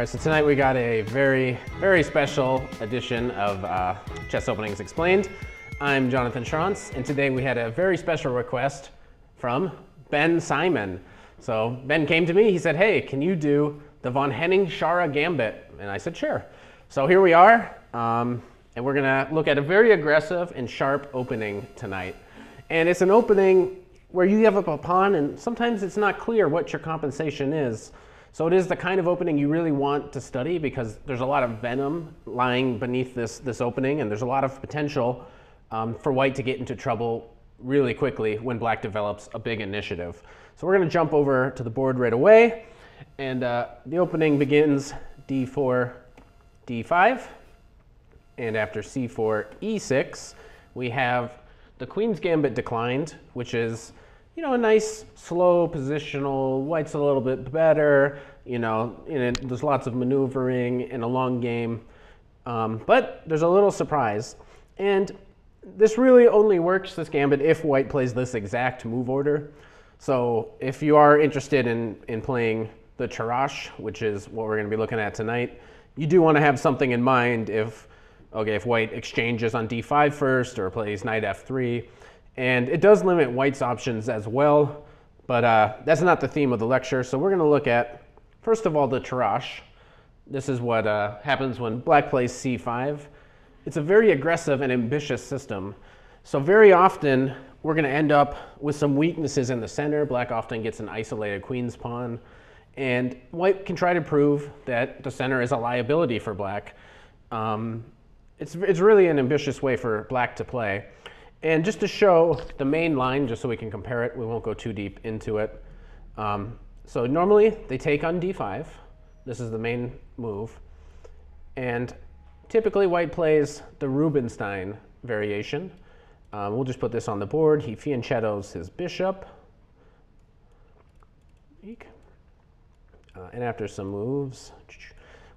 right, so tonight we got a very, very special edition of uh, Chess Openings Explained. I'm Jonathan Schrantz, and today we had a very special request from Ben Simon. So Ben came to me, he said, hey, can you do the von Hennig-Schara Gambit? And I said, sure. So here we are, um, and we're gonna look at a very aggressive and sharp opening tonight. And it's an opening where you give up a pawn, and sometimes it's not clear what your compensation is. So it is the kind of opening you really want to study because there's a lot of venom lying beneath this, this opening, and there's a lot of potential um, for white to get into trouble really quickly when black develops a big initiative. So we're going to jump over to the board right away, and uh, the opening begins d4, d5, and after c4, e6, we have the queen's gambit declined, which is you know, a nice slow positional, white's a little bit better, you know, it, there's lots of maneuvering in a long game. Um, but there's a little surprise. And this really only works, this gambit, if white plays this exact move order. So if you are interested in, in playing the Tarrasch, which is what we're going to be looking at tonight, you do want to have something in mind if, okay, if white exchanges on d5 first or plays knight f3, and it does limit white's options as well, but uh, that's not the theme of the lecture. So we're going to look at, first of all, the Tarrasch. This is what uh, happens when black plays c5. It's a very aggressive and ambitious system. So very often, we're going to end up with some weaknesses in the center. Black often gets an isolated queen's pawn. And white can try to prove that the center is a liability for black. Um, it's, it's really an ambitious way for black to play. And just to show the main line, just so we can compare it, we won't go too deep into it. Um, so normally they take on d5. This is the main move. And typically white plays the Rubinstein variation. Um, we'll just put this on the board. He fianchettos his bishop. Uh, and after some moves,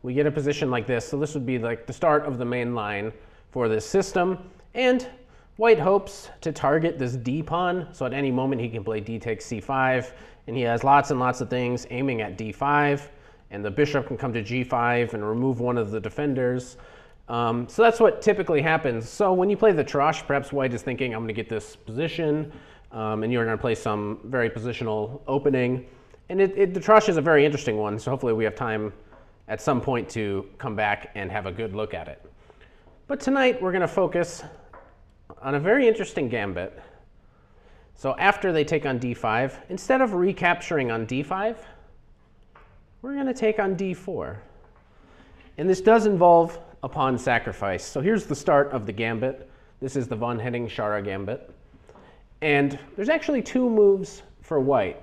we get a position like this. So this would be like the start of the main line for this system. And White hopes to target this d pawn, so at any moment he can play d takes c5, and he has lots and lots of things aiming at d5, and the bishop can come to g5 and remove one of the defenders. Um, so that's what typically happens. So when you play the Tarrasch, perhaps white is thinking, I'm going to get this position, um, and you're going to play some very positional opening. And it, it, the Tarrasch is a very interesting one, so hopefully we have time at some point to come back and have a good look at it. But tonight we're going to focus on a very interesting gambit. So after they take on d5, instead of recapturing on d5, we're going to take on d4. And this does involve a pawn sacrifice. So here's the start of the gambit. This is the von Hennig-Schara gambit. And there's actually two moves for white.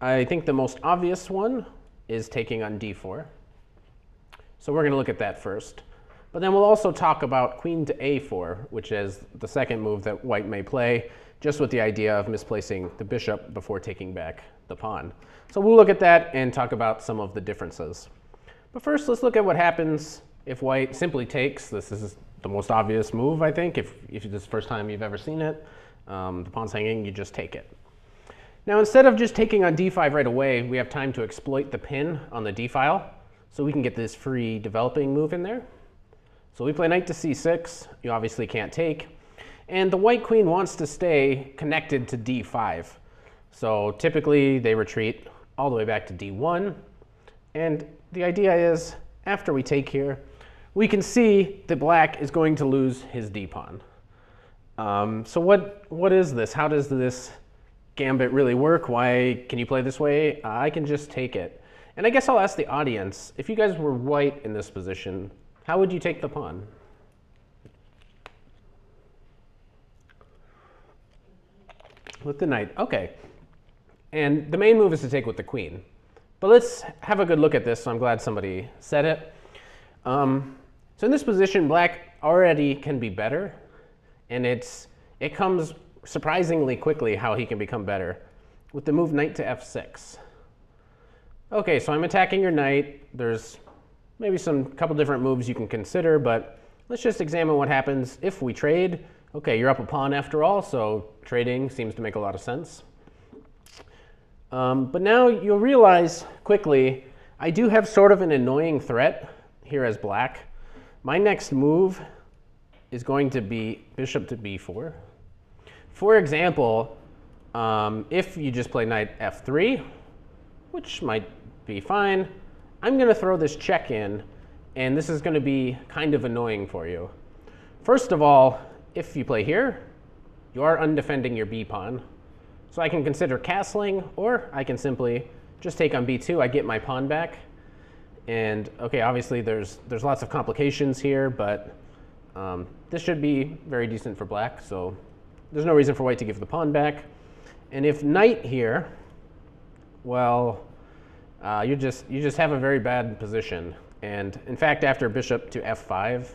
I think the most obvious one is taking on d4. So we're going to look at that first. But then we'll also talk about queen to a4, which is the second move that white may play, just with the idea of misplacing the bishop before taking back the pawn. So we'll look at that and talk about some of the differences. But first, let's look at what happens if white simply takes. This is the most obvious move, I think, if, if is the first time you've ever seen it. Um, the pawn's hanging, you just take it. Now, instead of just taking on d5 right away, we have time to exploit the pin on the d file, so we can get this free developing move in there. So we play knight to c6. You obviously can't take. And the white queen wants to stay connected to d5. So typically they retreat all the way back to d1. And the idea is, after we take here, we can see that black is going to lose his d-pawn. Um, so what, what is this? How does this gambit really work? Why can you play this way? I can just take it. And I guess I'll ask the audience, if you guys were white in this position, how would you take the pawn? With the knight, okay. And the main move is to take with the queen. But let's have a good look at this. So I'm glad somebody said it. Um, so in this position, black already can be better. And it's, it comes surprisingly quickly how he can become better with the move knight to f6. Okay, so I'm attacking your knight. There's maybe some couple different moves you can consider, but let's just examine what happens if we trade. Okay, you're up a pawn after all, so trading seems to make a lot of sense. Um, but now you'll realize quickly, I do have sort of an annoying threat here as black. My next move is going to be bishop to b4. For example, um, if you just play knight f3, which might be fine, I'm going to throw this check in, and this is going to be kind of annoying for you. First of all, if you play here, you are undefending your b pawn. So I can consider castling, or I can simply just take on b2. I get my pawn back. And okay, obviously there's, there's lots of complications here, but um, this should be very decent for black. So there's no reason for white to give the pawn back. And if knight here, well, uh, you just you just have a very bad position. And in fact, after bishop to f5,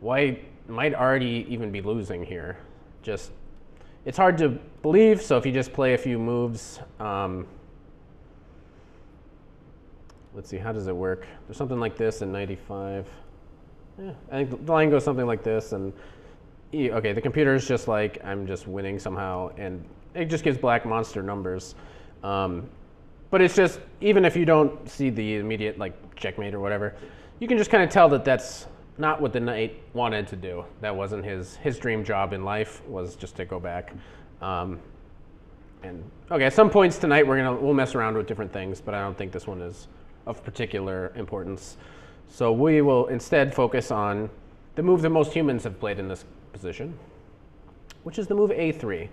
white might already even be losing here. Just it's hard to believe. So if you just play a few moves, um, let's see, how does it work? There's something like this in 95. Yeah, I think the line goes something like this, and okay, the computer is just like I'm just winning somehow, and it just gives black monster numbers. Um, but it's just, even if you don't see the immediate like checkmate or whatever, you can just kind of tell that that's not what the knight wanted to do. That wasn't his, his dream job in life was just to go back. Um, and okay, at some points tonight we're gonna, we'll mess around with different things, but I don't think this one is of particular importance. So we will instead focus on the move that most humans have played in this position, which is the move a3.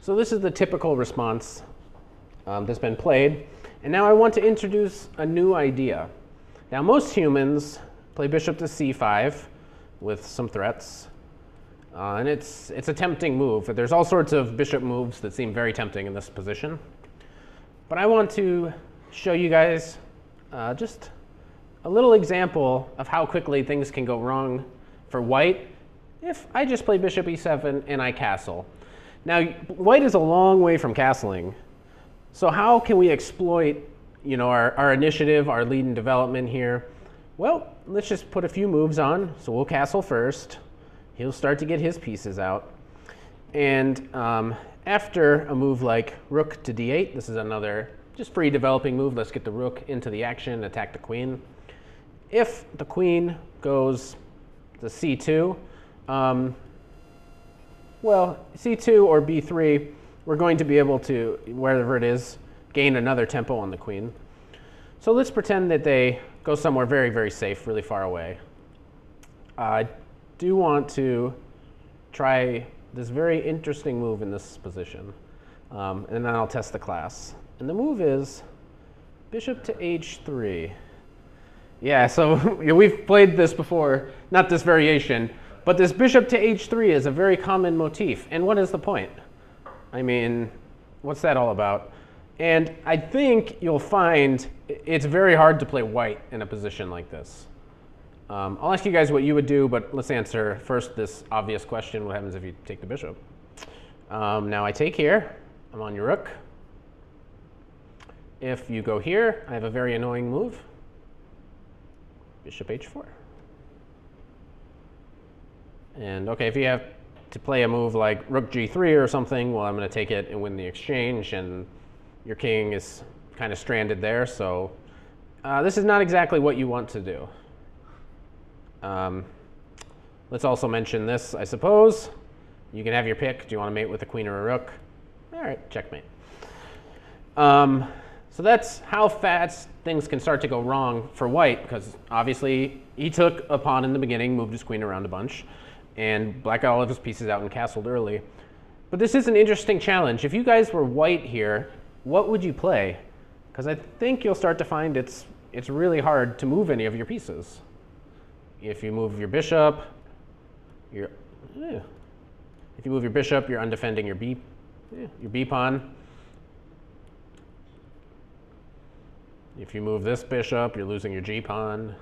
So this is the typical response um, that's been played. And now I want to introduce a new idea. Now most humans play bishop to c5 with some threats. Uh, and it's, it's a tempting move. There's all sorts of bishop moves that seem very tempting in this position. But I want to show you guys uh, just a little example of how quickly things can go wrong for white if I just play bishop e7 and I castle. Now, white is a long way from castling. So how can we exploit you know, our, our initiative, our lead in development here? Well, let's just put a few moves on. So we'll castle first. He'll start to get his pieces out. And um, after a move like rook to d8, this is another just free developing move. Let's get the rook into the action, attack the queen. If the queen goes to c2, um, well, c2 or b3, we're going to be able to, wherever it is, gain another tempo on the queen. So let's pretend that they go somewhere very, very safe, really far away. I do want to try this very interesting move in this position. Um, and then I'll test the class. And the move is bishop to h3. Yeah, so we've played this before, not this variation, but this bishop to h3 is a very common motif. And what is the point? I mean, what's that all about? And I think you'll find it's very hard to play white in a position like this. Um, I'll ask you guys what you would do, but let's answer first this obvious question. What happens if you take the bishop? Um, now I take here. I'm on your rook. If you go here, I have a very annoying move. Bishop h4. And okay, if you have to play a move like rook g3 or something, well, I'm going to take it and win the exchange, and your king is kind of stranded there. So uh, this is not exactly what you want to do. Um, let's also mention this, I suppose. You can have your pick. Do you want to mate with a queen or a rook? All right, checkmate. Um, so that's how fast things can start to go wrong for white, because obviously he took a pawn in the beginning, moved his queen around a bunch and black got all of his pieces out and castled early. But this is an interesting challenge. If you guys were white here, what would you play? Because I think you'll start to find it's, it's really hard to move any of your pieces. If you move your bishop, you're, eh. if you move your bishop, you're undefending your b, eh, your b pawn. If you move this bishop, you're losing your g pawn.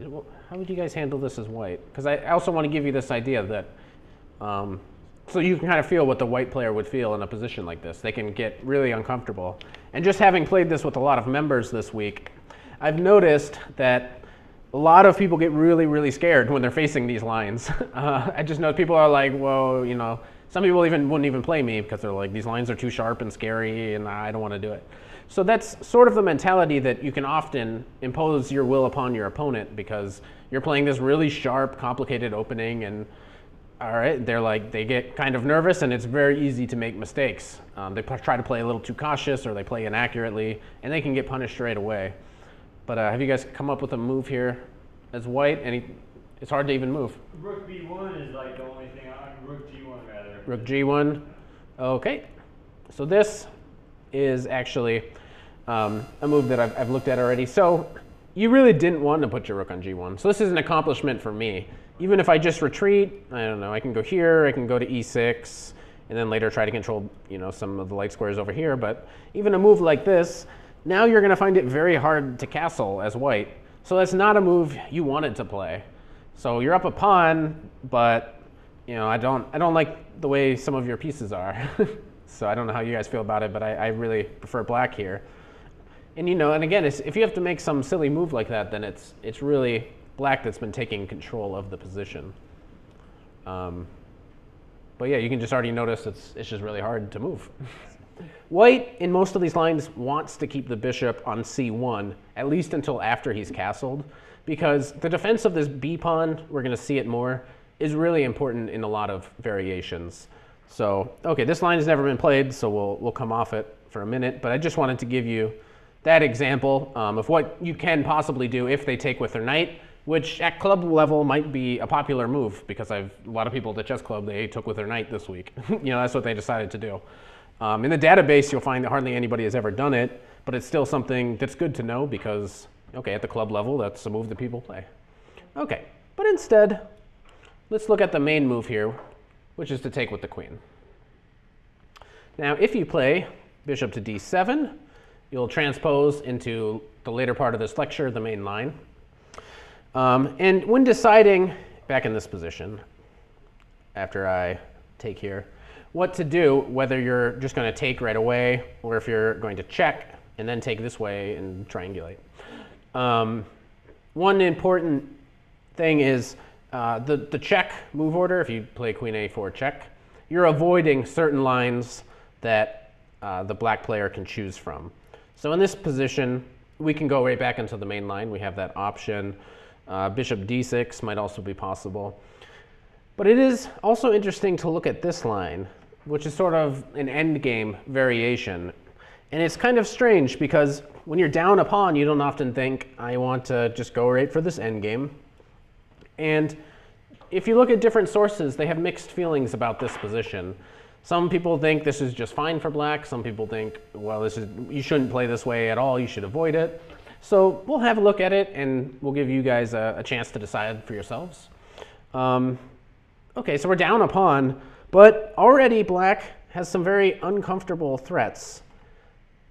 How would you guys handle this as white? Because I also want to give you this idea that, um, so you can kind of feel what the white player would feel in a position like this. They can get really uncomfortable. And just having played this with a lot of members this week, I've noticed that a lot of people get really, really scared when they're facing these lines. Uh, I just know people are like, whoa, you know, some people even wouldn't even play me because they're like, these lines are too sharp and scary and I don't want to do it. So that's sort of the mentality that you can often impose your will upon your opponent because you're playing this really sharp, complicated opening and all right, they're like, they get kind of nervous and it's very easy to make mistakes. Um, they try to play a little too cautious or they play inaccurately and they can get punished right away. But uh, have you guys come up with a move here as white? Any, it's hard to even move. Rook b1 is like the only thing. I'm rook g1 rather. Rook g1. Okay. So this is actually um, a move that I've, I've looked at already. So you really didn't want to put your rook on g1. So this is an accomplishment for me. Even if I just retreat, I don't know, I can go here, I can go to e6, and then later try to control you know, some of the light squares over here. But even a move like this, now you're going to find it very hard to castle as white. So that's not a move you wanted to play. So you're up a pawn, but you know I don't I don't like the way some of your pieces are. so I don't know how you guys feel about it, but I, I really prefer black here. And you know, and again, if you have to make some silly move like that, then it's it's really black that's been taking control of the position. Um, but yeah, you can just already notice it's it's just really hard to move. White, in most of these lines, wants to keep the bishop on c1, at least until after he's castled, because the defense of this b pawn, we're going to see it more, is really important in a lot of variations. So, okay, this line has never been played, so we'll, we'll come off it for a minute, but I just wanted to give you that example um, of what you can possibly do if they take with their knight, which at club level might be a popular move because I've a lot of people at the chess club, they took with their knight this week. you know, that's what they decided to do. Um, in the database, you'll find that hardly anybody has ever done it, but it's still something that's good to know because, okay, at the club level, that's a move that people play. Okay, but instead, let's look at the main move here, which is to take with the queen. Now, if you play bishop to d7, you'll transpose into the later part of this lecture, the main line. Um, and when deciding, back in this position, after I take here, what to do, whether you're just going to take right away or if you're going to check and then take this way and triangulate. Um, one important thing is uh, the, the check move order, if you play queen a4 check, you're avoiding certain lines that uh, the black player can choose from. So in this position, we can go right back into the main line. We have that option. Uh, bishop d6 might also be possible. But it is also interesting to look at this line which is sort of an endgame variation. And it's kind of strange because when you're down a pawn, you don't often think, I want to just go right for this endgame. And if you look at different sources, they have mixed feelings about this position. Some people think this is just fine for black. Some people think, well, this is you shouldn't play this way at all. You should avoid it. So we'll have a look at it, and we'll give you guys a, a chance to decide for yourselves. Um, okay, so we're down a pawn. But already black has some very uncomfortable threats.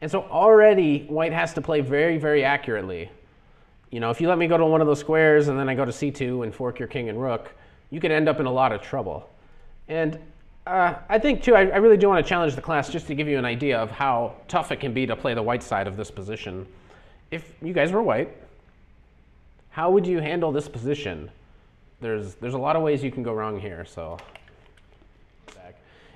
And so already white has to play very, very accurately. You know, if you let me go to one of those squares and then I go to c2 and fork your king and rook, you could end up in a lot of trouble. And uh, I think, too, I, I really do want to challenge the class just to give you an idea of how tough it can be to play the white side of this position. If you guys were white, how would you handle this position? There's, there's a lot of ways you can go wrong here, so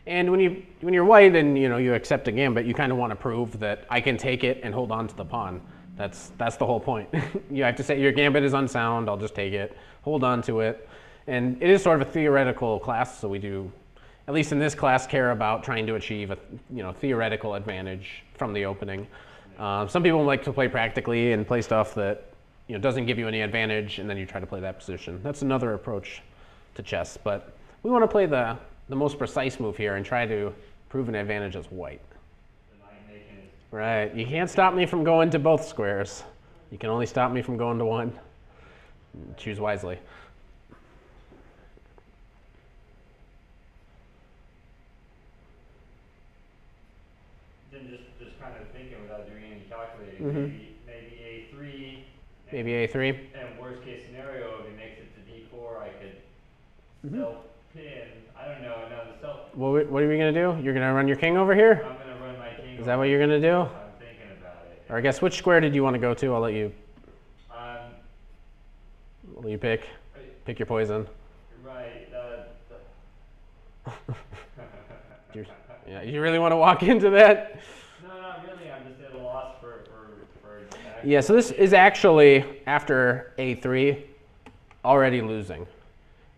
and when you when you're white and you know you accept a gambit, you kind of want to prove that I can take it and hold on to the pawn. That's that's the whole point. you have to say your gambit is unsound. I'll just take it, hold on to it, and it is sort of a theoretical class. So we do, at least in this class, care about trying to achieve a you know theoretical advantage from the opening. Uh, some people like to play practically and play stuff that you know doesn't give you any advantage, and then you try to play that position. That's another approach to chess, but we want to play the the most precise move here and try to prove an advantage as white. Right. You can't stop me from going to both squares. You can only stop me from going to one. Choose wisely. Then just, just kind of thinking without doing any calculating, Mhm. Maybe, maybe A3. and- Maybe A3. And worst case scenario, if he makes it to D4, I could Mhm. self pin. I don't know. No, the self. What, what are we going to do? You're going to run your king over here? I'm gonna run my king. Is that what you're going to do? I'm thinking about it. Or I guess which square did you want to go to? I'll let you. Um, Will you pick? Pick your poison. Right. Uh, Yeah, you really want to walk into that? no, not really. I'm just at a loss for for for. Yeah, so this is actually after a3 already losing.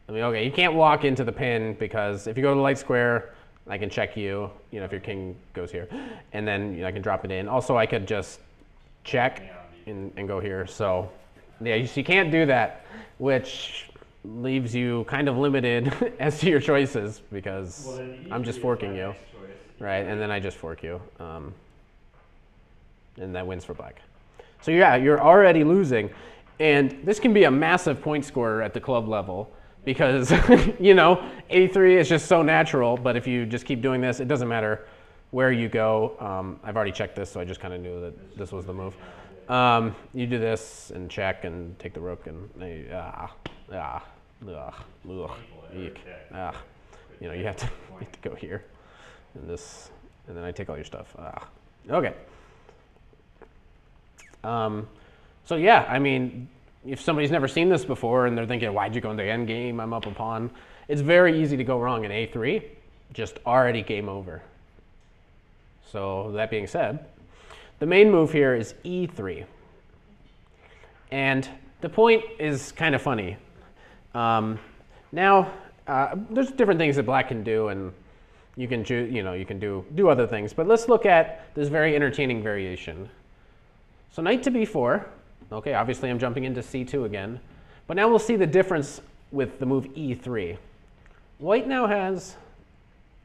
I mean, okay, you can't walk into the pin because if you go to the light square, I can check you, you know, if your king goes here, and then you know, I can drop it in. Also, I could just check and, and go here. So, yeah, you, you can't do that, which leaves you kind of limited as to your choices because Well, I'm just forking you. Right, and then I just fork you. Um, and that wins for black. So yeah, you're already losing. And this can be a massive point scorer at the club level because, you know, A3 is just so natural, but if you just keep doing this, it doesn't matter where you go. Um, I've already checked this, so I just kind of knew that this was the move. Um, you do this and check and take the rook and ah, ah, eek, ah. You know, you have to, you have to go here and this, and then I take all your stuff. Ah, okay. Um, so yeah, I mean, if somebody's never seen this before and they're thinking, why'd you go into endgame? I'm up a pawn. It's very easy to go wrong in A3, just already game over. So that being said, the main move here is E3. And the point is kind of funny. Um, now, uh, there's different things that black can do, and you can you know, you can do do other things. But let's look at this very entertaining variation. So knight to b4. Okay, obviously I'm jumping into c2 again. But now we'll see the difference with the move e3. White now has,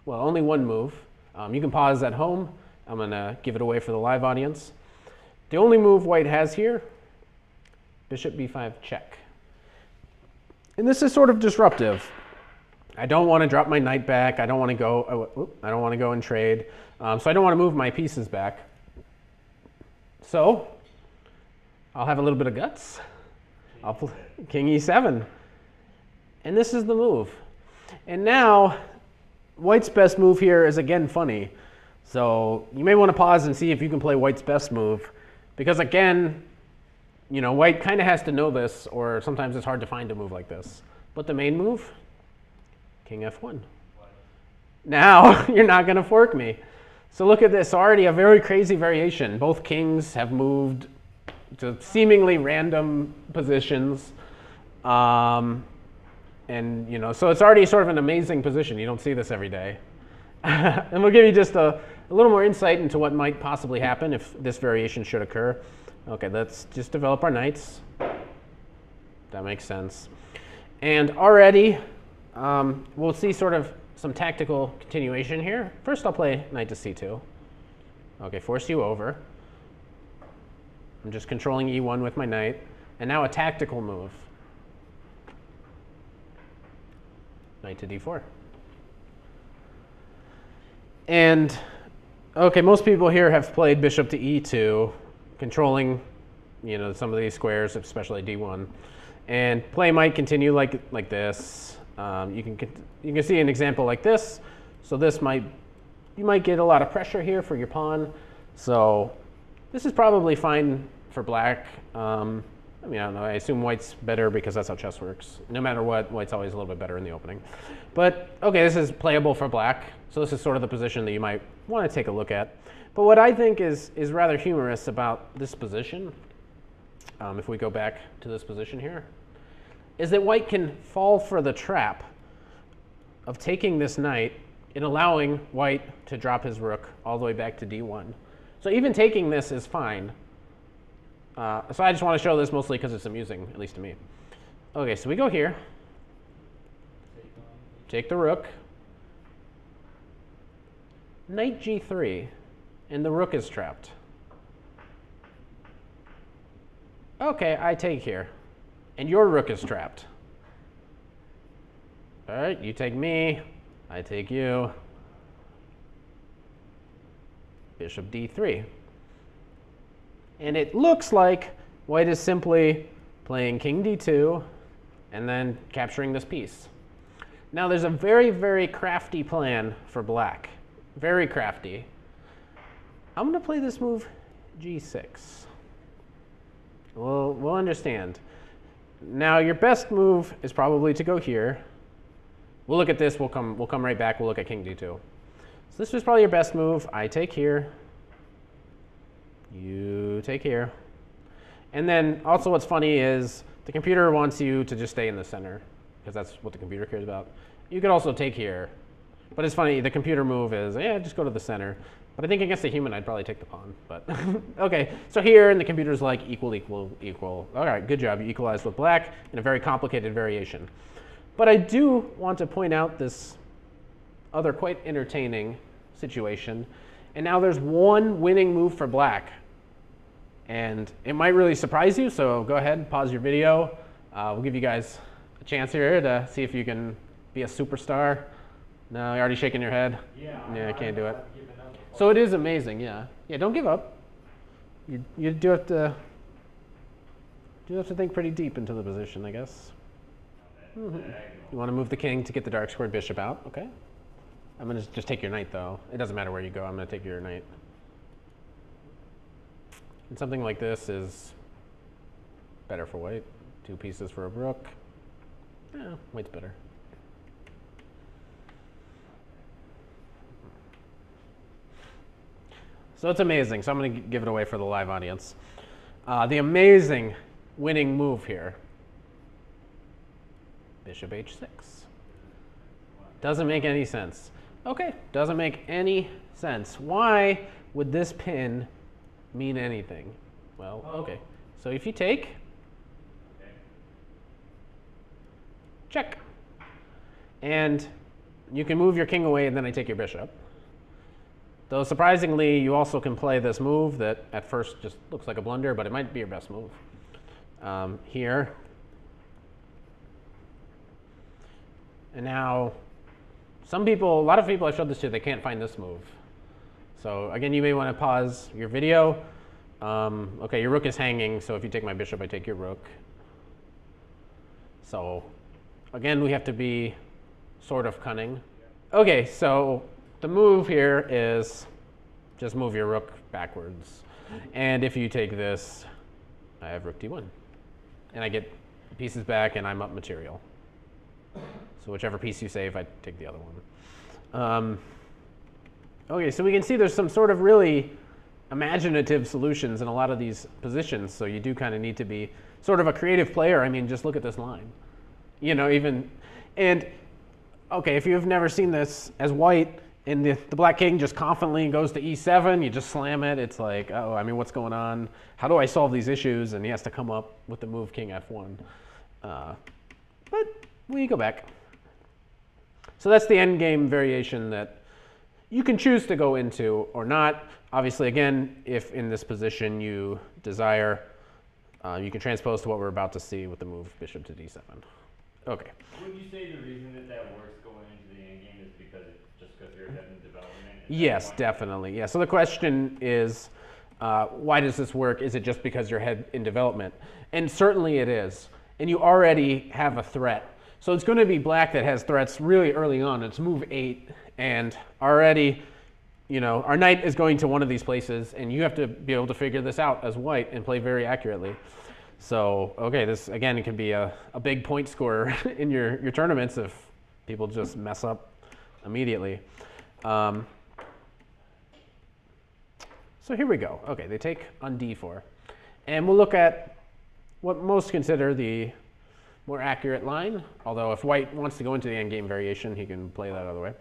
well, only one move. Um, you can pause at home. I'm going to give it away for the live audience. The only move white has here, bishop b5 check. And this is sort of disruptive. I don't want to drop my knight back. I don't want to go. Oh, I don't want to go and trade. Um, so I don't want to move my pieces back. So I'll have a little bit of guts. I'll play King E7, and this is the move. And now, White's best move here is again funny. So you may want to pause and see if you can play White's best move, because again, you know, White kind of has to know this, or sometimes it's hard to find a move like this. But the main move, King F1. Now you're not going to fork me. So look at this, already a very crazy variation. Both kings have moved to seemingly random positions. Um, and, you know, so it's already sort of an amazing position. You don't see this every day. and we'll give you just a, a little more insight into what might possibly happen if this variation should occur. Okay, let's just develop our knights. That makes sense. And already, um, we'll see sort of some tactical continuation here. First, I'll play knight to c2. Okay, force you over. I'm just controlling e1 with my knight. And now a tactical move. Knight to d4. And, okay, most people here have played bishop to e2, controlling, you know, some of these squares, especially d1. And play might continue like, like this. Um, you, can, you can see an example like this. So this might, you might get a lot of pressure here for your pawn. So this is probably fine for black. Um, I mean, I don't know. I assume white's better because that's how chess works. No matter what, white's always a little bit better in the opening. But okay, this is playable for black. So this is sort of the position that you might want to take a look at. But what I think is, is rather humorous about this position, um, if we go back to this position here, is that white can fall for the trap of taking this knight and allowing white to drop his rook all the way back to d1. So even taking this is fine. Uh, so I just want to show this mostly because it's amusing, at least to me. Okay, so we go here. Take the rook. Knight g3, and the rook is trapped. Okay, I take here, and your rook is trapped. All right, you take me, I take you. Bishop d3. And it looks like white is simply playing king d2 and then capturing this piece. Now there's a very, very crafty plan for black. Very crafty. I'm going to play this move g6. We'll, we'll understand. now your best move is probably to go here. We'll look at this. We'll come. We'll come right back. We'll look at king d2. So this was probably your best move. I take here. You take here. And then also what's funny is the computer wants you to just stay in the center because that's what the computer cares about. You could also take here. But it's funny, the computer move is, yeah, just go to the center. But I think against a human, I'd probably take the pawn. But okay, so here, and the computer's like equal, equal, equal. All right, good job. You equalized with black in a very complicated variation. But I do want to point out this other quite entertaining situation. And now there's one winning move for black. And it might really surprise you, so go ahead and pause your video. Uh, we'll give you guys a chance here to see if you can be a superstar. No, you're already shaking your head? Yeah. Yeah, I can't do it. I've given up before. So it is amazing, yeah. Yeah, don't give up. You, you do have to do have to think pretty deep into the position, I guess. Diagonal. You want to move the king to get the dark squared bishop out, okay? I'm gonna just take your knight though. It doesn't matter where you go. I'm gonna take your knight. And something like this is better for white. Two pieces for a rook. Yeah, white's better. So it's amazing. So I'm going to give it away for the live audience. Uh, the amazing winning move here Bishop h6. Doesn't make any sense. Okay, doesn't make any sense. Why would this pin mean anything? Well, okay. So if you take, check. And you can move your king away and then I take your bishop. Though surprisingly, you also can play this move that at first just looks like a blunder, but it might be your best move. Um, here. And now, some people, a lot of people I've showed this to, they can't find this move. So again, you may want to pause your video. Um, okay, your rook is hanging, so if you take my bishop, I take your rook. So again, we have to be sort of cunning. Okay, so the move here is just move your rook backwards. And if you take this, I have rook d1. And I get pieces back and I'm up material. So whichever piece you save, I take the other one. Um, okay, so we can see there's some sort of really imaginative solutions in a lot of these positions. So you do kind of need to be sort of a creative player. I mean, just look at this line. You know, even, and okay, if you've never seen this as white, and the, the black king just confidently goes to e7, you just slam it. It's like, oh, I mean, what's going on? How do I solve these issues? And he has to come up with the move king f1. Uh, but we go back. So that's the end game variation that you can choose to go into or not. Obviously, again, if in this position you desire, uh, you can transpose to what we're about to see with the move bishop to d7. Okay. Would you say the reason that that works going into the end game is because it, just because you're ahead in development? Yes, definitely. Yeah. So the question is, uh, why does this work? Is it just because you're ahead in development? And certainly it is. And you already have a threat. So it's going to be black that has threats really early on. It's move eight, and already, you know, our knight is going to one of these places, and you have to be able to figure this out as white and play very accurately. So, okay, this again can be a, a big point scorer in your, your tournaments if people just mess up immediately. Um, so here we go. Okay, they take on d4. And we'll look at what most consider the more accurate line, although if white wants to go into the endgame variation, he can play that other way.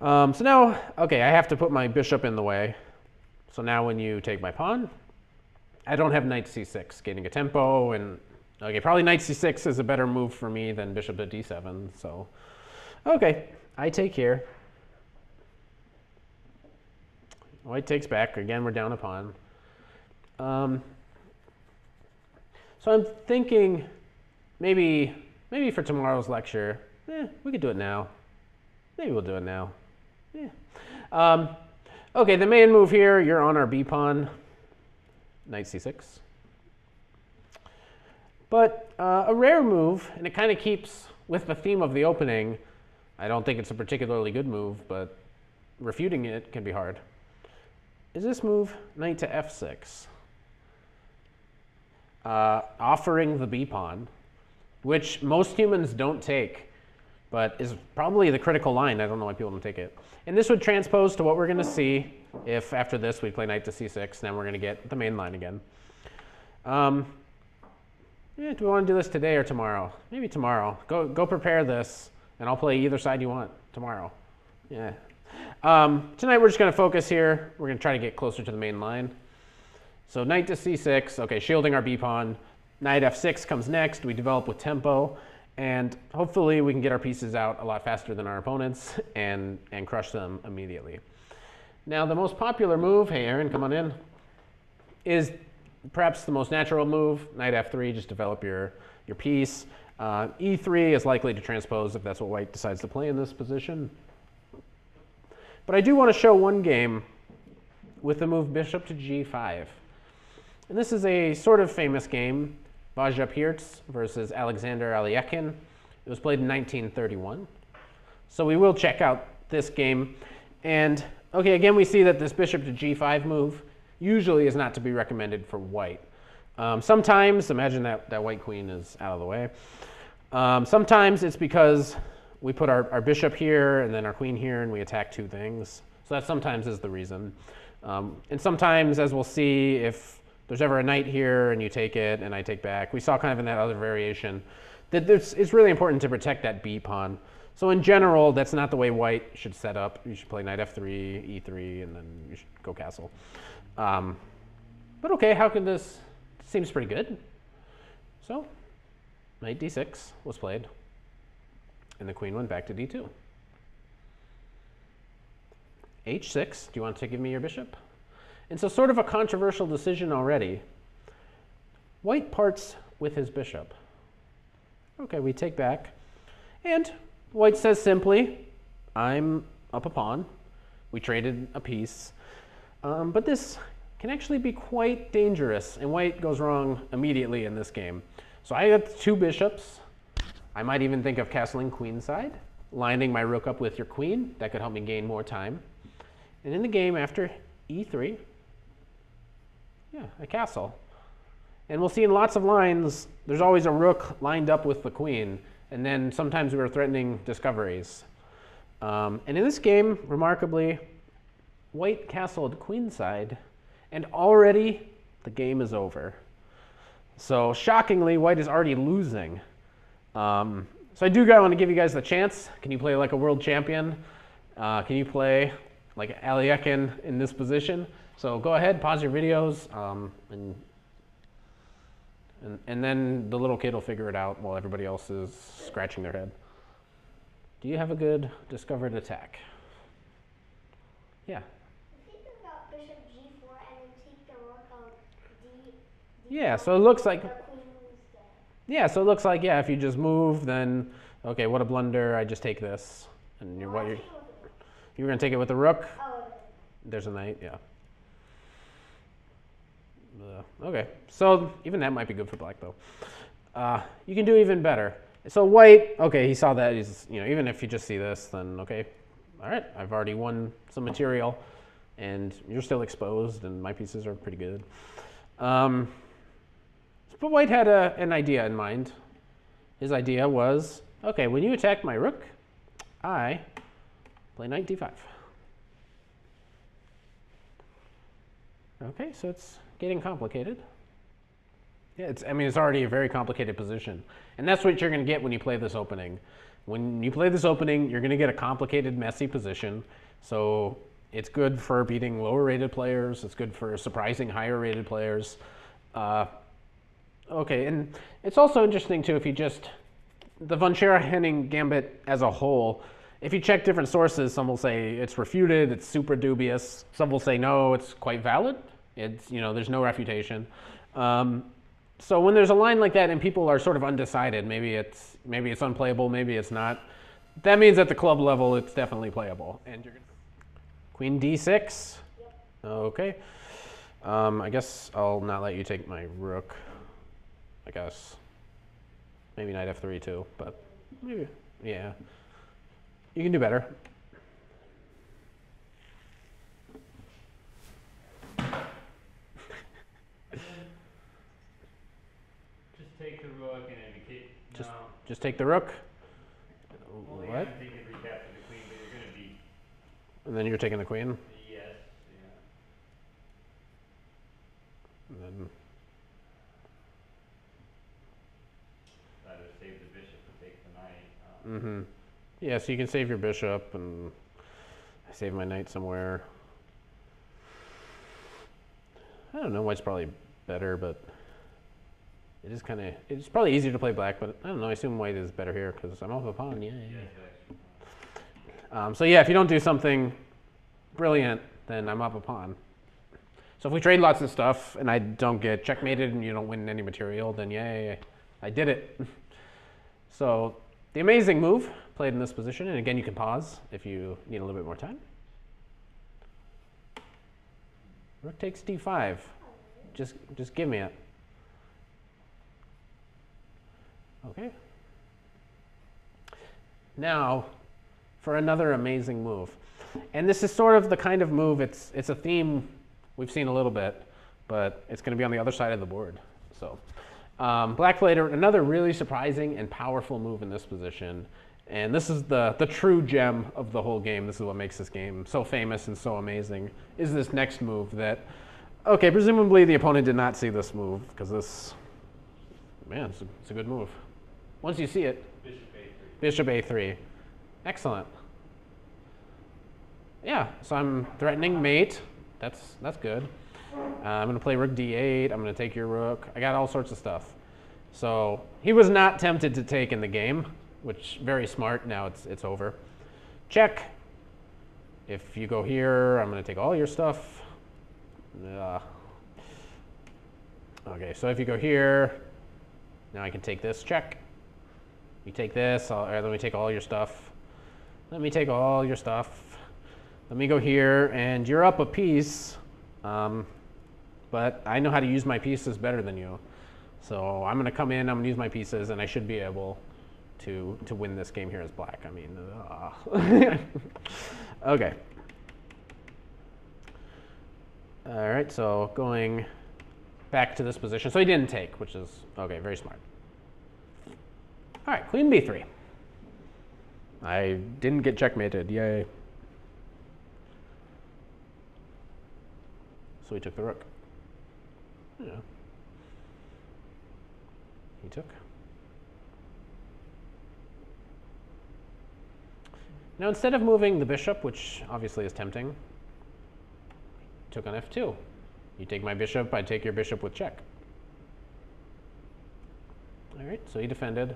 Um, so now, okay, I have to put my bishop in the way. So now when you take my pawn, I don't have knight c6, gaining a tempo, and okay, probably knight c6 is a better move for me than bishop to d7. So, okay, I take here. White takes back. Again, we're down a pawn. Um, so I'm thinking maybe maybe for tomorrow's lecture, eh, we could do it now. Maybe we'll do it now. Yeah. Um, okay, the main move here, you're on our b pawn, knight c6. But uh, a rare move, and it kind of keeps with the theme of the opening. I don't think it's a particularly good move, but refuting it can be hard. Is this move knight to f6? uh, offering the b pawn, which most humans don't take, but is probably the critical line. I don't know why people don't take it. And this would transpose to what we're going to see if after this we play knight to c6, then we're going to get the main line again. Um, yeah, do we want to do this today or tomorrow? Maybe tomorrow. Go, go prepare this, and I'll play either side you want tomorrow. Yeah. Um, tonight we're just going to focus here. We're going to try to get closer to the main line. So knight to c6, okay, shielding our b pawn. Knight f6 comes next. We develop with tempo, and hopefully we can get our pieces out a lot faster than our opponents and, and crush them immediately. Now the most popular move, hey Aaron, come on in, is perhaps the most natural move, knight f3, just develop your, your piece. Uh, e3 is likely to transpose if that's what white decides to play in this position. But I do want to show one game with the move bishop to g5. And this is a sort of famous game, Vasja Pirc versus Alexander Alekhine. It was played in 1931. So we will check out this game. And okay, again, we see that this bishop to g5 move usually is not to be recommended for white. Um, sometimes, imagine that, that white queen is out of the way. Um, sometimes it's because we put our, our bishop here and then our queen here and we attack two things. So that sometimes is the reason. Um, and sometimes, as we'll see, if there's ever a knight here and you take it and I take back, we saw kind of in that other variation that it's really important to protect that b pawn. So in general, that's not the way white should set up. You should play knight f3, e3, and then you should go castle. Um, but okay, how could this, seems pretty good. So knight d6 was played, and the queen went back to d2. h6, do you want to give me your bishop? And so sort of a controversial decision already. White parts with his bishop. Okay, we take back. And white says simply, I'm up a pawn. We traded a piece. Um, but this can actually be quite dangerous, and white goes wrong immediately in this game. So I got two bishops. I might even think of castling queenside, lining my rook up with your queen. That could help me gain more time. And in the game after e3, yeah, a castle. And we'll see in lots of lines, there's always a rook lined up with the queen. And then sometimes we are threatening discoveries. Um, and in this game, remarkably, white castled queenside, and already the game is over. So shockingly, white is already losing. Um, so I do want to give you guys the chance. Can you play like a world champion? Uh, can you play like Alekhine in this position? So go ahead, pause your videos, um, and, and, and then the little kid will figure it out while everybody else is scratching their head. Do you have a good discovered attack? Yeah. Yeah, so it looks like. Yeah, so it looks like yeah. If you just move, then okay, what a blunder! I just take this, and you're what you're. You're gonna take it with the rook. Oh, There's a knight. Yeah. Uh, okay, so even that might be good for black though. Uh, you can do even better. So white, okay, he saw that. He's you know even if you just see this, then okay, all right, I've already won some material, and you're still exposed, and my pieces are pretty good. Um, but White had a, an idea in mind. His idea was, okay, when you attack my rook, I play knight d5. Okay, so it's getting complicated. Yeah, it's, I mean, it's already a very complicated position. And that's what you're going to get when you play this opening. When you play this opening, you're going to get a complicated, messy position. So it's good for beating lower rated players. It's good for surprising higher rated players. Uh, Okay, and it's also interesting too if you just the von Hennig gambit as a whole. If you check different sources, some will say it's refuted, it's super dubious. Some will say no, it's quite valid. It's you know there's no refutation. Um, so when there's a line like that and people are sort of undecided, maybe it's maybe it's unplayable, maybe it's not. That means at the club level, it's definitely playable. And you're gonna Queen D6. Yep. Okay. Um, I guess I'll not let you take my rook. I guess. Maybe knight f3 too, but maybe, yeah. You can do better. Take the rook and then we keep. Just- no. Just take the rook. Only What? Recapture the queen, but you're gonna be And then you're taking the queen. yes. Yeah. And then Either save the bishop or take the knight. Um, Mm-hmm. Yeah, so you can save your bishop, and I save my knight somewhere. I don't know. White's probably better, but it is kind of. It's probably easier to play black, but I don't know. I assume white is better here because I'm off a pawn. Yeah. yeah, yeah. it's actually, Um, so yeah, if you don't do something brilliant, then I'm up a pawn. So if we trade lots of stuff and I don't get checkmated and you don't win any material, then yay, I did it. so the amazing move played in this position, and again you can pause if you need a little bit more time. Rook takes d5. Just just give me it. Okay. Now, for another amazing move. And this is sort of the kind of move, it's, it's a theme we've seen a little bit, but it's going to be on the other side of the board. So, um, Black played another really surprising and powerful move in this position. And this is the, the true gem of the whole game. This is what makes this game so famous and so amazing, is this next move that, okay, presumably the opponent did not see this move, because this, man, it's a, it's a good move. Once you see it, bishop a3. Bishop a3. Excellent. Yeah, so I'm threatening mate. That's that's good. Uh, I'm gonna play rook d8. I'm gonna take your rook. I got all sorts of stuff. So he was not tempted to take in the game, which very smart. Now it's it's over. Check. If you go here, I'm gonna take all your stuff. Uh, okay, so if you go here, now I can take this. Check. You take this, I'll, or let me take all your stuff. Let me take all your stuff. Let me go here, and you're up a piece, um, but I know how to use my pieces better than you. So I'm gonna come in, I'm gonna use my pieces, and I should be able to, to win this game here as black. I mean, uh, okay. All right, so going back to this position. So he didn't take, which is, okay, very smart. All right, queen b3. I didn't get checkmated, yay. So he took the rook. Yeah. He took. Now instead of moving the bishop, which obviously is tempting, took on f2. You take my bishop, I take your bishop with check. All right, so he defended.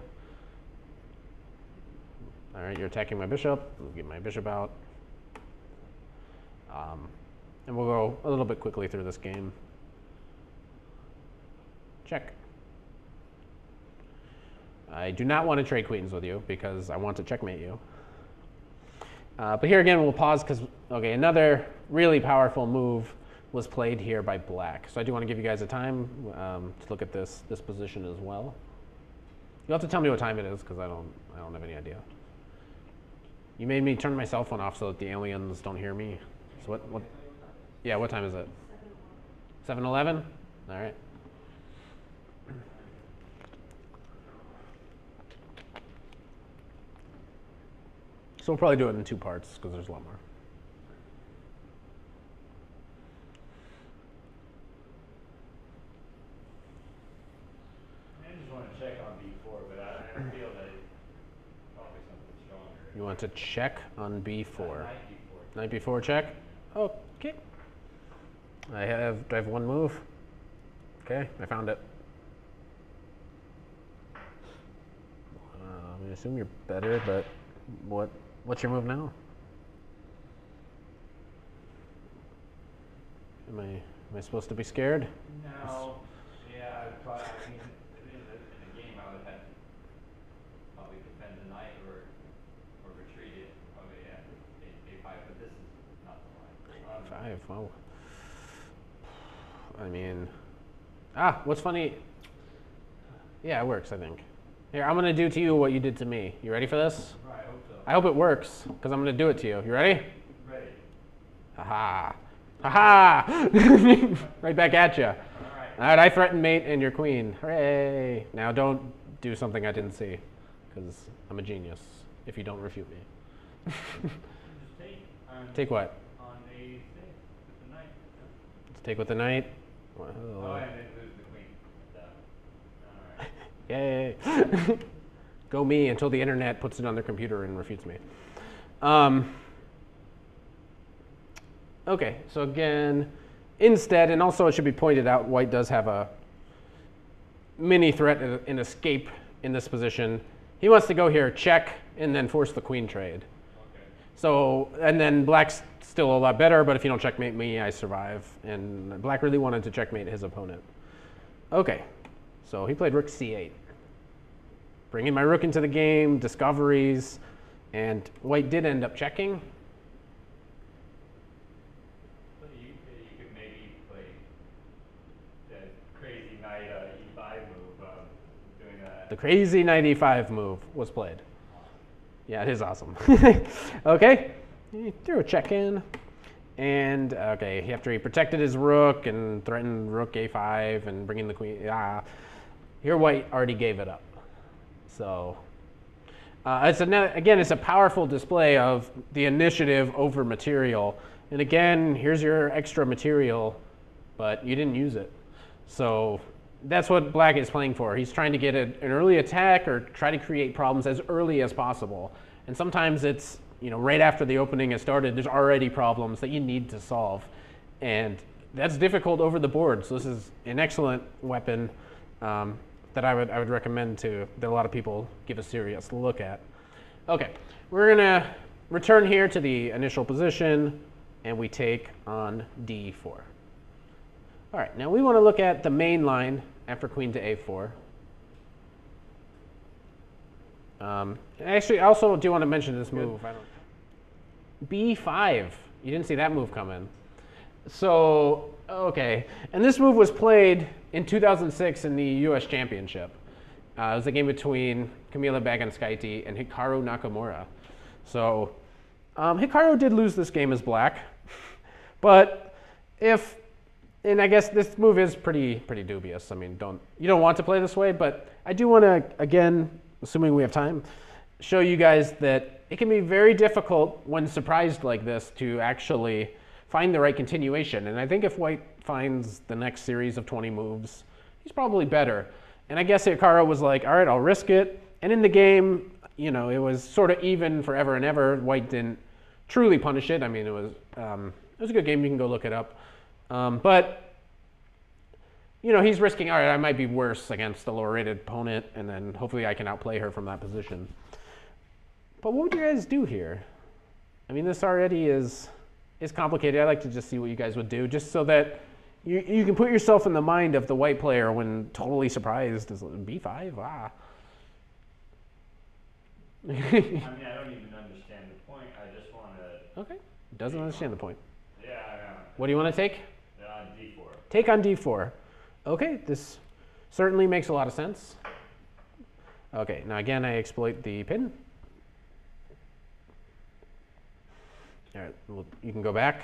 All right, you're attacking my bishop. We'll get my bishop out. Um, and we'll go a little bit quickly through this game. Check. I do not want to trade queens with you because I want to checkmate you. Uh, but here again, we'll pause because, okay, another really powerful move was played here by black. So I do want to give you guys a time um, to look at this, this position as well. You'll have to tell me what time it is because I don't, I don't have any idea. You made me turn my cell phone off so that the aliens don't hear me. So what, what, yeah, what time is it? 7-Eleven? All right. So we'll probably do it in two parts because there's a lot more. I just want to check on b4, but I, I feel that it's probably something stronger. You want to check on b4. Knight b4. Check. Okay. I have, do I have one move? Okay, I found it. Uh, I'm assume you're better, but what, what's your move now? Am I, am I supposed to be scared? No, yeah, I probably, I mean, in the, in the game, I would have to probably defend the knight or, or retreat it, probably, yeah, a, a5, but this is not the line. Um, Five, wow. I mean, ah, what's funny? Yeah, it works, I think. Here, I'm gonna do to you what you did to me. You ready for this? Right, I hope so. I hope it works, because I'm gonna do it to you. You ready? Ready. Haha. Haha! right back at you. All right. All right, I threaten mate and your queen. Hooray! Now don't do something I didn't see, because I'm a genius. If you don't refute me. Take what? on a six with the knight. Let's take with the knight. Oh, Well, and then lose the queen. So, alright. Yay! Go me until the internet puts it on their computer and refutes me. Um, okay, so again, instead, and also it should be pointed out, white does have a mini threat in escape in this position. He wants to go here, check, and then force the queen trade. So, and then black's still a lot better, but if you don't checkmate me, I survive. And black really wanted to checkmate his opponent. Okay, so he played rook c8. Bringing my rook into the game, discoveries, and white did end up checking. So you, you could maybe play the crazy knight uh, e5 move, um, doing that. The crazy knight e5 move was played. Yeah, it is awesome. okay, he threw a check in. And okay, after he protected his rook and threatened rook a5 and bringing the queen, ah, here white already gave it up. So uh, it's again, it's a powerful display of the initiative over material. And again, here's your extra material, but you didn't use it. So that's what black is playing for. He's trying to get a, an early attack or try to create problems as early as possible. And sometimes it's, you know, right after the opening has started, there's already problems that you need to solve. And that's difficult over the board. So this is an excellent weapon um, that I would, I would recommend to, that a lot of people give a serious look at. Okay, we're gonna return here to the initial position and we take on D4. All right, now we want to look at the main line after queen to a4. Um, actually, I also do want to mention this move. I b5. You didn't see that move coming. So, okay. And this move was played in 2006 in the US Championship. Uh, it was a game between Camilla Baginskaite and Hikaru Nakamura. So, um, Hikaru did lose this game as black. but if and I guess this move is pretty pretty dubious. I mean, don't you don't want to play this way, but I do want to again, assuming we have time, show you guys that it can be very difficult when surprised like this to actually find the right continuation. And I think if White finds the next series of 20 moves, he's probably better. And I guess Hikaru was like, all right, I'll risk it. And in the game, you know, it was sort of even forever and ever. White didn't truly punish it. I mean, it was um, it was a good game. You can go look it up. Um, but you know, he's risking. All right, I might be worse against a lower-rated opponent, and then hopefully I can outplay her from that position. But what would you guys do here? I mean, this already is is complicated. I'd like to just see what you guys would do, just so that you you can put yourself in the mind of the white player when totally surprised. Is b5? Ah. I mean, I don't even understand the point. I just want to. okay. Doesn't understand the point. Yeah. What do you want to take? D4. Take on d4. Okay, this certainly makes a lot of sense. Okay, now again, I exploit the pin. All right, well, you can go back.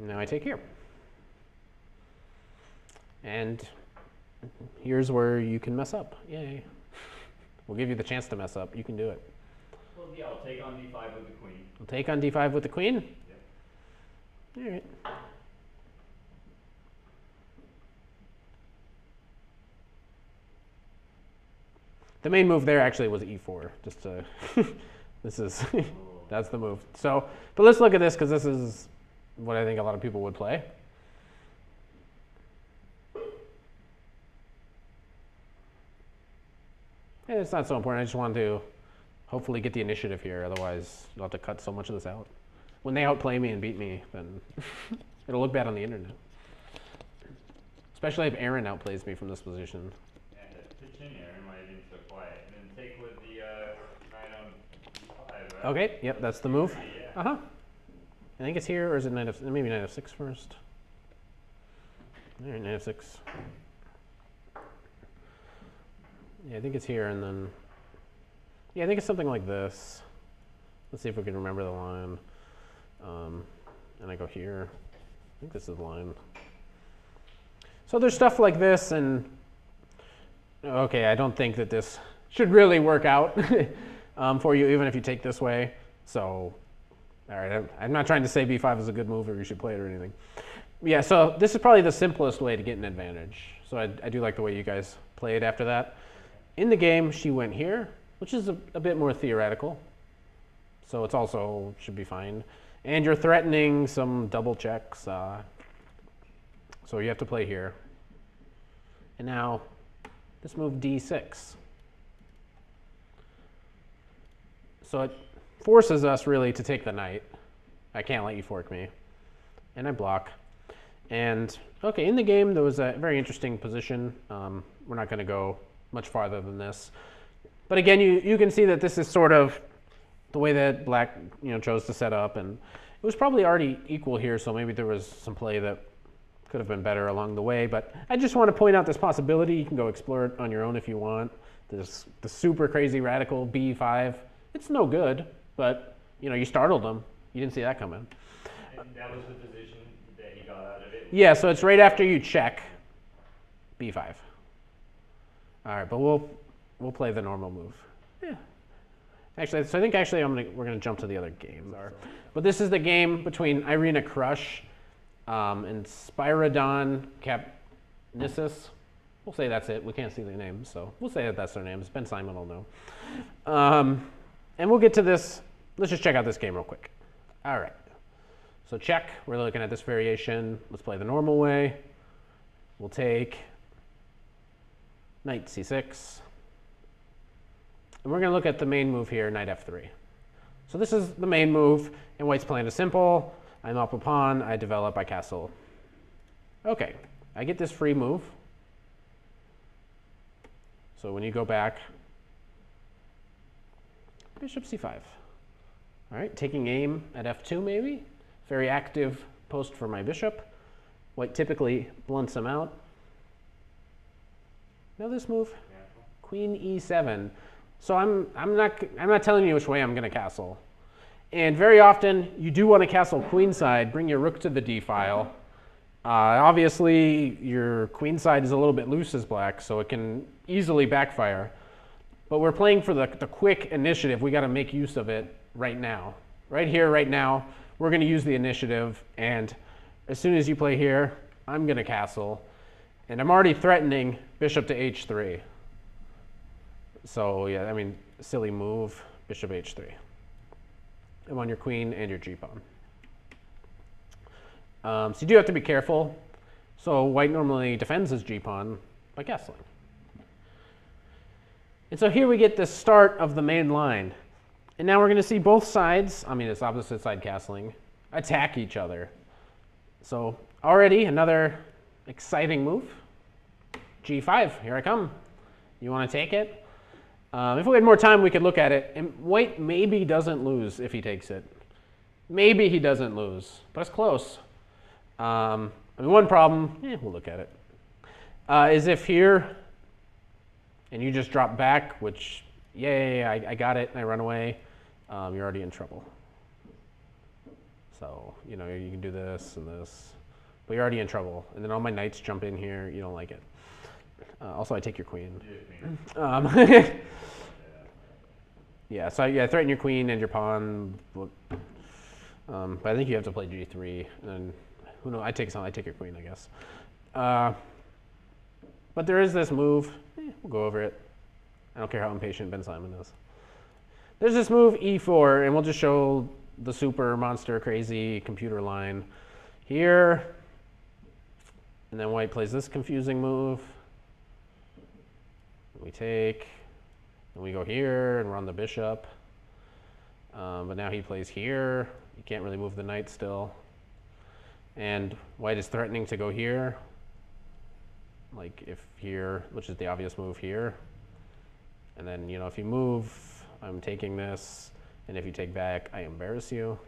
Now I take here. And here's where you can mess up. Yay. We'll give you the chance to mess up. You can do it. Well, yeah, I'll take on D5 with the queen. We'll take on d5 with the queen. Yep. All right. The main move there actually was e4. Just to, this is, that's the move. So, but let's look at this because this is what I think a lot of people would play. And it's not so important. I just wanted to hopefully get the initiative here. Otherwise, you'll have to cut so much of this out. When they outplay me and beat me, then it'll look bad on the internet. Especially if Aaron outplays me from this position uh, pitch in here, it might have been so quiet. And then take with the uh, knight on D5. Right? Okay, yep, that's the move. Uh huh. I think it's here, or is it knight of maybe knight of six first? All right, knight of six. Yeah, I think it's here, and then yeah, I think it's something like this. Let's see if we can remember the line. Um, and I go here. I think this is the line. So there's stuff like this, and okay, I don't think that this should really work out um, for you, even if you take this way. So, all right, I'm, I'm not trying to say b5 is a good move or you should play it or anything. Yeah, so this is probably the simplest way to get an advantage. So I, I do like the way you guys played after that. In the game, she went here, which is a, a bit more theoretical. So it's also should be fine. And you're threatening some double checks. Uh, so you have to play here. And now let's move d6. So it forces us really to take the knight. I can't let you fork me. And I block. And okay, in the game, there was a very interesting position. Um, we're not going to go much farther than this. But again, you, you can see that this is sort of the way that black you know chose to set up. And it was probably already equal here, so maybe there was some play that could have been better along the way. But I just want to point out this possibility. You can go explore it on your own if you want. This the super crazy radical b5. It's no good, but you know you startled them. You didn't see that coming. And that was the position that he got out of it. Yeah, so it's right after you check b5. All right, but we'll we'll play the normal move. Yeah. Actually, so I think actually I'm gonna, we're going to jump to the other game. Are. But this is the game between Irina Krush um, and Spyridon Kapnisis. We'll say that's it. We can't see the names, so we'll say that that's their names. Ben Simon will know. Um, and we'll get to this. Let's just check out this game real quick. All right. So check. We're looking at this variation. Let's play the normal way. We'll take knight c6. And we're going to look at the main move here, knight f3. So this is the main move, and white's plan is simple. I'm up a pawn, I develop, I castle. Okay, I get this free move. So when you go back, bishop c5. All right, taking aim at f2 maybe. Very active post for my bishop. White typically blunts him out. Now this move, queen e7. So I'm, I'm, not, I'm not telling you which way I'm going to castle. And very often, you do want to castle queenside, bring your rook to the d file. Uh, obviously, your queenside is a little bit loose as black, so it can easily backfire. But we're playing for the, the quick initiative. We got to make use of it right now. Right here, right now, we're going to use the initiative. And as soon as you play here, I'm going to castle. And I'm already threatening bishop to h3. So yeah, I mean, silly move, bishop h3. I'm on your queen and your g-pawn. Um, so you do have to be careful. So white normally defends his g-pawn by castling. And so here we get the start of the main line. And now we're going to see both sides, I mean it's opposite side castling, attack each other. So already another exciting move. g5, here I come. You want to take it? Um, if we had more time, we could look at it. And White maybe doesn't lose if he takes it. Maybe he doesn't lose, but it's close. Um, I mean, one problem, eh, we'll look at it, uh, is if here, and you just drop back, which, yay, I, I got it, and I run away, um, you're already in trouble. So, you know, you can do this and this, but you're already in trouble. And then all my knights jump in here, you don't like it. Uh, also, I take your queen. Um, yeah, so yeah, threaten your queen and your pawn. Um, but I think you have to play g3. And who knows? I take some. I take your queen, I guess. Uh, but there is this move. We'll go over it. I don't care how impatient Ben Simon is. There's this move e4, and we'll just show the super monster crazy computer line here. And then white plays this confusing move. We take, and we go here and run the bishop. Um, but now he plays here. You can't really move the knight still. And white is threatening to go here. Like if here, which is the obvious move here. And then, you know, if you move, I'm taking this. And if you take back, I embarrass you.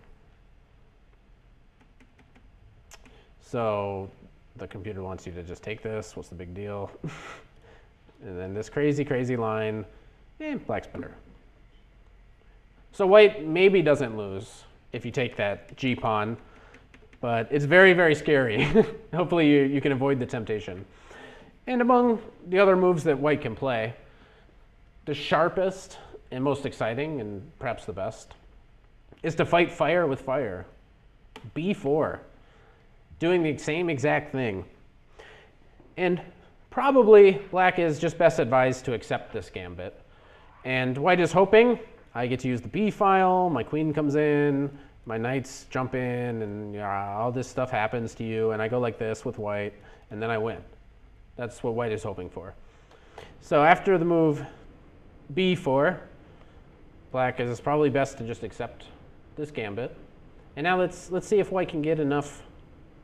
So the computer wants you to just take this. What's the big deal? And then this crazy, crazy line, eh, black's better. So white maybe doesn't lose if you take that g-pawn. but it's very, very scary. Hopefully, you, you can avoid the temptation. And among the other moves that white can play, the sharpest and most exciting, and perhaps the best, is to fight fire with fire. B4, doing the same exact thing. And probably black is just best advised to accept this gambit. And white is hoping I get to use the B file, my queen comes in, my knights jump in, and all this stuff happens to you, and I go like this with white, and then I win. That's what white is hoping for. So after the move b4, black is probably best to just accept this gambit. And now let's, let's see if white can get enough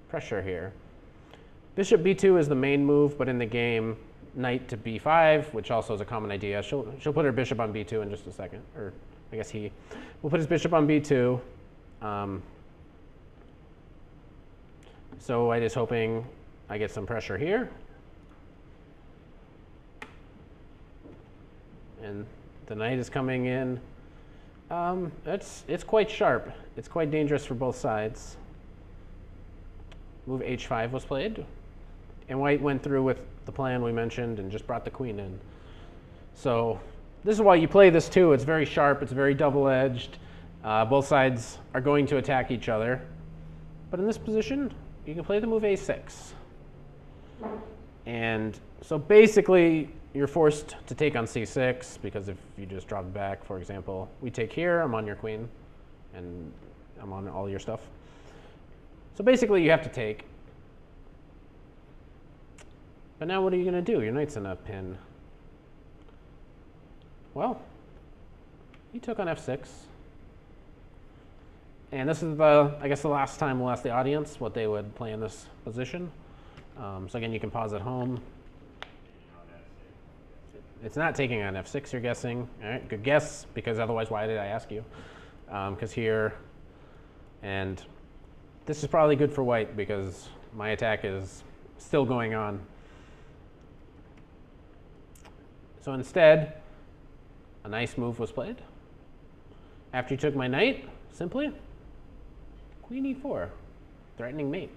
pressure here. Bishop b2 is the main move, but in the game, knight to b5, which also is a common idea. She'll, she'll put her bishop on b2 in just a second, or I guess he will put his bishop on b2. Um, so white is hoping I get some pressure here. And the knight is coming in. Um, it's, it's quite sharp. It's quite dangerous for both sides. Move h5 was played. And white went through with the plan we mentioned and just brought the queen in. So this is why you play this too. It's very sharp. It's very double-edged. Uh, both sides are going to attack each other. But in this position, you can play the move a6. And so basically, you're forced to take on c6 because if you just drop back, for example, we take here, I'm on your queen, and I'm on all your stuff. So basically, you have to take. But now what are you going to do? Your knight's in a pin. Well, he took on f6. And this is the, I guess, the last time we'll ask the audience what they would play in this position. Um, so again, you can pause at home. It's not taking on f6, you're guessing. All right, good guess, because otherwise, why did I ask you? Because um, here, and this is probably good for white because my attack is still going on. So instead, a nice move was played. After you took my knight, simply, queen e4, threatening mate.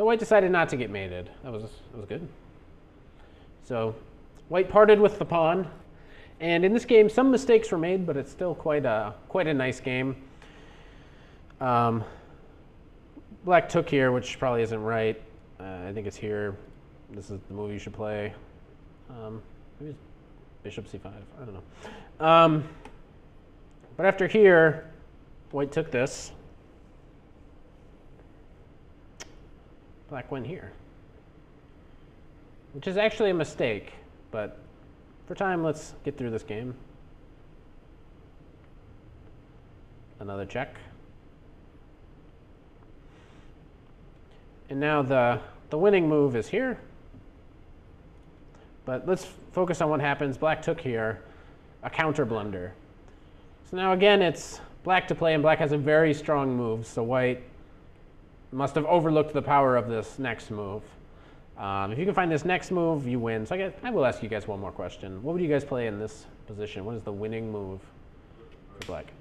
So white decided not to get mated. That was, that was good. So white parted with the pawn. And in this game, some mistakes were made, but it's still quite a, quite a nice game. Um, black took here, which probably isn't right. Uh, I think it's here. This is the move you should play. Um, maybe bishop c5. I don't know. Um, but after here, white took this. Black went here, which is actually a mistake, but for time, let's get through this game. Another check. And now the, the winning move is here. But let's focus on what happens. Black took here, a counter blunder. So now again, it's black to play, and black has a very strong move. So white must have overlooked the power of this next move. Um, if you can find this next move, you win. So I, guess, I will ask you guys one more question. What would you guys play in this position? What is the winning move for black?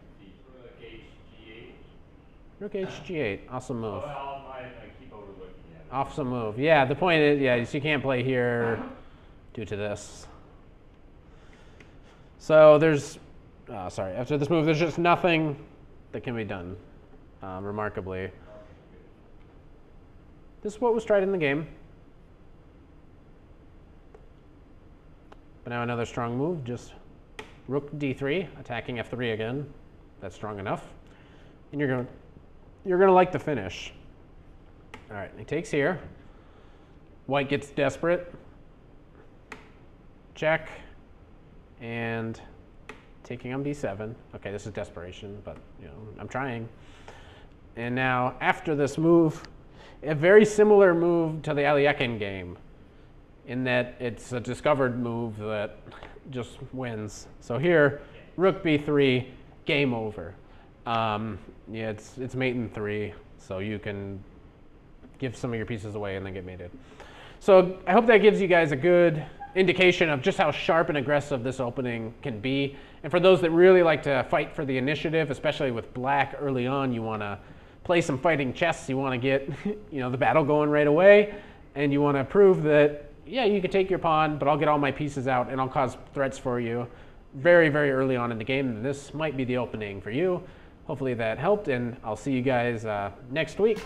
Rook hg8. Awesome move. Well, I, I keep overlooking it. Awesome move. Yeah, the point is, yeah, so you can't play here due to this. So there's, uh, sorry, after this move, there's just nothing that can be done, um, remarkably. This is what was tried in the game. But now another strong move, just rook d3, attacking f3 again. That's strong enough. And you're going to you're going to like the finish. All right, he takes here. White gets desperate. Check. And taking on b7. Okay, this is desperation, but you know, I'm trying. And now after this move, a very similar move to the Alekhine game in that it's a discovered move that just wins. So here, rook b3, game over. Um, yeah, it's, it's mate in three, so you can give some of your pieces away and then get mated. So I hope that gives you guys a good indication of just how sharp and aggressive this opening can be. And for those that really like to fight for the initiative, especially with black early on, you want to play some fighting chess. You want to get you know the battle going right away, and you want to prove that yeah you can take your pawn, but I'll get all my pieces out and I'll cause threats for you very very early on in the game. And this might be the opening for you. Hopefully that helped, and I'll see you guys uh, next week.